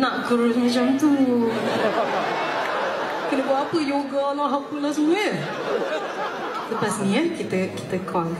nak kurus macam tu. Kena buat apa? Yoga lah, apalah semua. Eh? Lepas ni, ya, kita kita call.